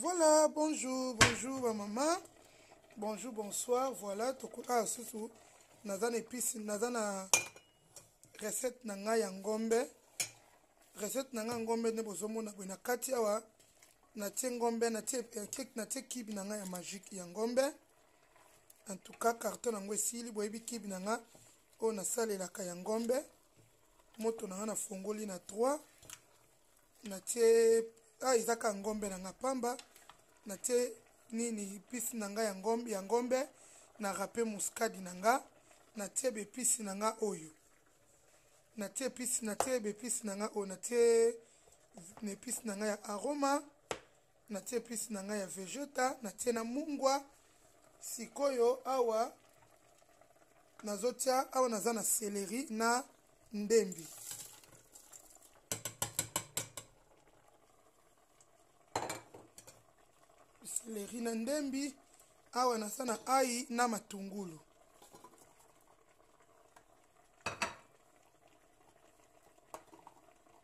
Voilà, bonjour, bonjour ma maman. Bonjour, bonsoir. Voilà, tokola susu naza na épice, naza na recette na ngai ya ngombe. Recette na ngai ngombe nde bozomona boye na kati awa natie ngombe natie eh, natie kibe na ngai ya magique ya ngombe. En tout cas, carton yango esili boyebi kibe na ngai oyo nasalelaka ya ngombe. Moto na ngai nafongoli na 3 natie ah, eza ka ngombe na nga pamba natie nini pisi na nga ya ngombe, ya ngombe na rape muskadi na nga natie bepisi na nga oyo natie episi natie bepisi na nga oyo natie na episi na nga ya aroma natie pisi na ngai ya vegeta natie na mungwa sikoyo awa nazotia awa naza na seleri na ndembi seleri na ndembi awa naza na ai na matungulu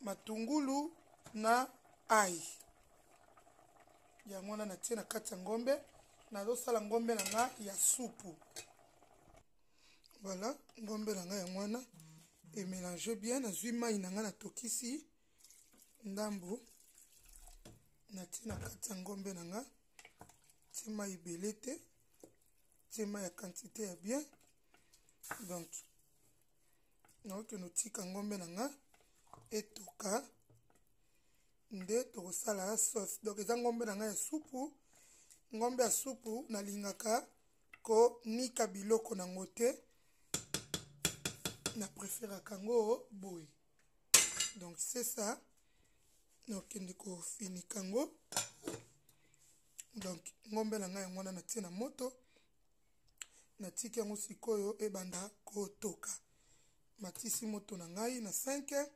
matungulu na ai yango wana natie na kati ya ngombe nazosala ngombe na nga ya supu voilà ngombe na nga yango wana emelange bien nazwi mai na nga natokisi ndambo natie na kati ya ngombe na nga tie mai ebele te tie mai ya quantité ya bien donc naokende otika ngombe na nga etoka nde tokosala sauce donc eza ngombe na nga ya supu ngombe ya supu nalingaka konika biloko na yango te na preferaka yango boye donc c'est ça nakende kofinika yango donc ngombe na ngai yango wana natie na moto natiki yango sikoyo ebanda kotoka matisi moto na ngai na 5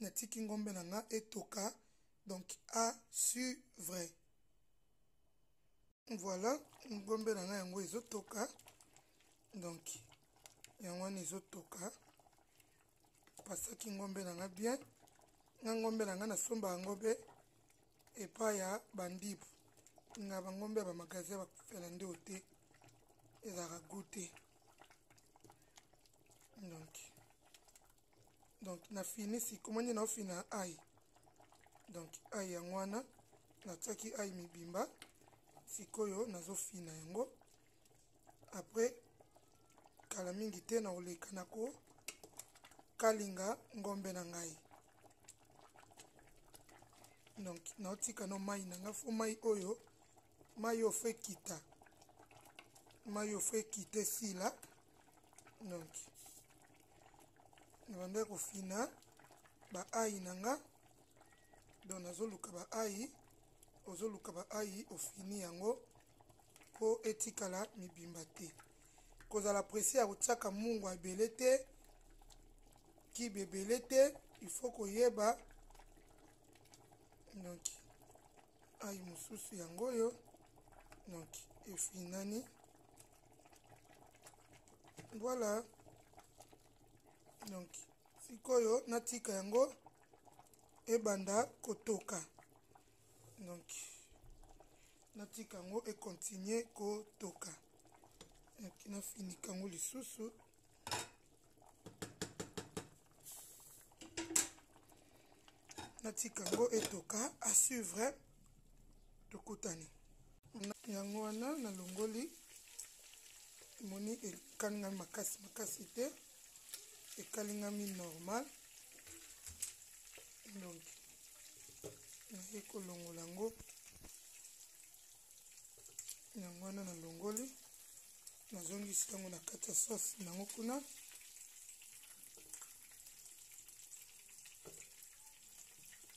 natiki ngombe na ngai etoka donc a suvre voilà ngombe na ngai yango ezotoka donc yango wana ezotoka napasaki ngombe na nga bien nga ngombe na nga nasomba yango be epai ya bandibu nga bangombe ya bamagasin bakufela nde o te ezalaka go te donc donc nafini sikomoni naofina ai donc ai yango wana natiaki ai mibimba sikoyo nazofina yango après kala mingi te na oleka na ko kalinga ngombe na ngai donc naotika no mai na ngai fo mai oyo mai oyo fo ekita mai oyo fo ekita esila donc nabandaki kofina baai na nga donc nazoluka baai ozoluka baai ofini yango mpo etikala mibimba te kozala prese ya kotiaka mungu ebele te kibe ebele te ifo koyeba donc ai mosusu yango oyo donc efinani voilà donc sikoyo natika yango ebanda kotoka donc natika yango ekontinue kotoka donc nafinika yango lisusu natika yango etoka asuvre tokutani yango wana nalongoli emoni ekaningami makasi makasi te ekalingami normal donc naye kolongola yango yango wana nalongoli nazongisi yango na kati ya sauce nango kuna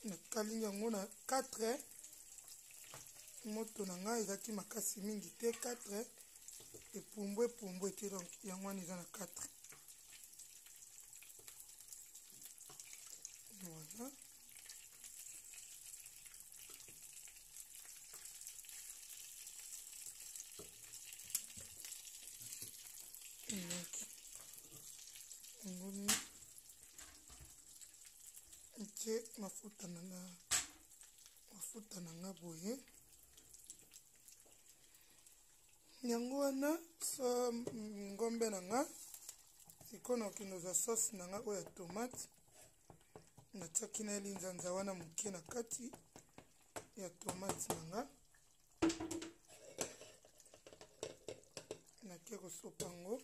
nakalingi yango na 4 moto na ngai ezalaki makasi mingi te 4 epumbwe epumbwe te donc yango wana eza na 4 voilà ngoni ntie mafuta na nga mafuta na nga boye yango wana so mm, ngombe na nga sikoyo nakokende ozwa sauce na nga oyo ya tomate natiaki na linzanza wana moke na kati ya tomate na nga nake kosopa yango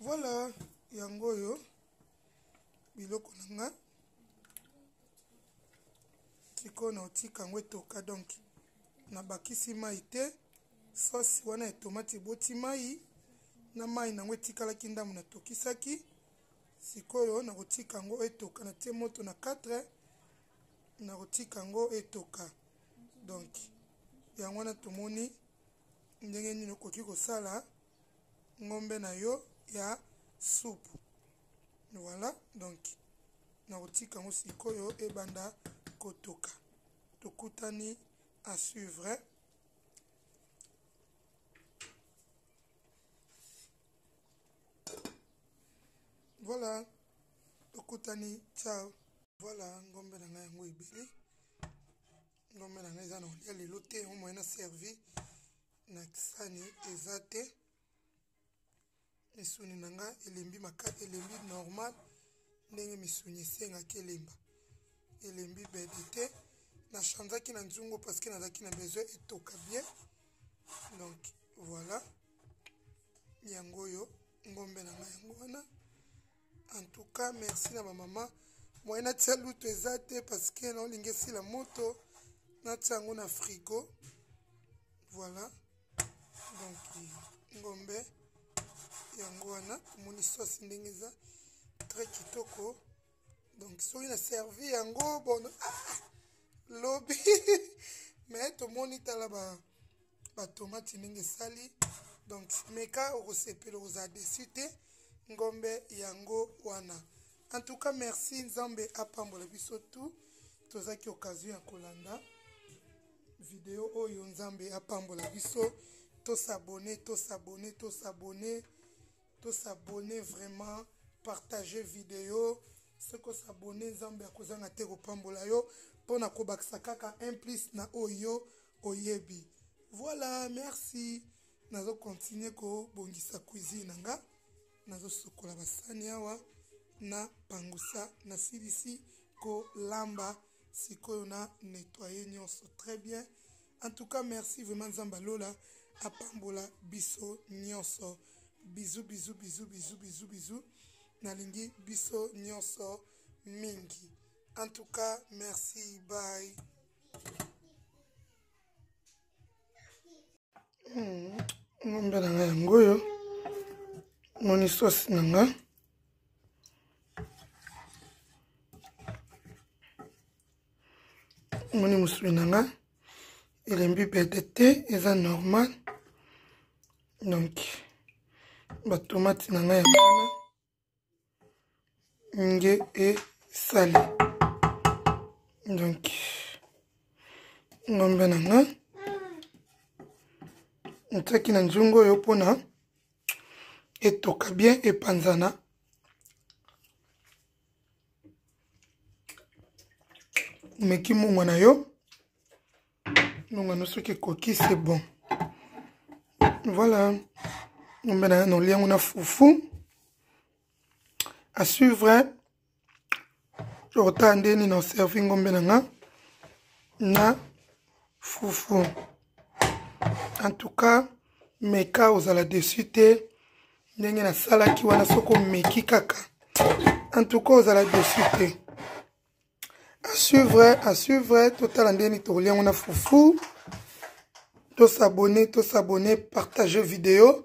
voilà yango oyo biloko na nga sikoyo na otika yango etoka donc nabakisi mai te sosi wana ya tomati eboti mai na mai na yango etikalaki ndambo natokisaki sikoyo nakotika yango etoka na tie moto na 4 nakotika yango etoka donc yango wana tomoni Ndenge nini okoki kosala ngombe na yo ya soupu? Voilà, donc nakotika yango sikoyo ebanda kotoka. Tokutani à suivre. Voilà, tokutani, ciao. Voilà, ngombe na ngai yango ebeli. ngombe na ngai eza na kolia lelo te yango moye na servi na kisani eza te misuni na ngai elembi makati elembi normal ndenge misuni esengaki elemba elembi bebe te nachanzaki na nzungo parce que nazalaki na besoin etoka bien donc voilà yango oyo ngombe na ngai yango wana en tout cas merci na bamama moye natya lutu eza te parceke naolingi esila moto natya yango na frigo voilà donc ngombe yango wana omoni sosi ndenge eza très kitoko donc soki na servi yango bon ah, lobi mais tomoni tala ba batomati ndenge esali donc meka okosepela okozala desu te ngombe yango wana en tout cas merci nzambe apambola biso tu tozaki occasion ya kolanda video oyo nzambe apambola biso tosabone tosabone tosabone To s'abonner vraiment, partager video. soki osabone nzambe akozanga te kopambola yo mpo na kobakisa kaka un plus na oyo oyebi voilà merci nazo continue kobongisa cuisine na nga nazosukola basani awa na pangusa nasilisi kolamba sikoyo na nettoye nyonso très bien En tout cas, merci vraiment Nzamba Lola à Pambola Bisso Nyonso. Bisous, bisous, bisous, bisous, bisous, bisous. Nalingi Bisso Nyonso Mingi. En tout cas, merci. Bye. Hmm, ngombe na ngai yango oyo moni sosi na ngai moni mosuni na nga elembi pete te eza normal donc batomati na nga ya wana nge esali donc ngombe na nga ntiaki na nzungu oyo mpona etoka bien epanzana omeki mungwa na yo mungwa no soki ekoki c'est bon voilà ngombe na na oliango na fufu à suivre tokotala ndeni na oservi ngombe na nga na fufu en tout cas meka ozala dessus te ndenge nasalaki wana soki omeki kaka en tout cas ozala dessus te asuivre asuivre totala ndenge nini tokolia yango na fufu tosabone tosabone partage video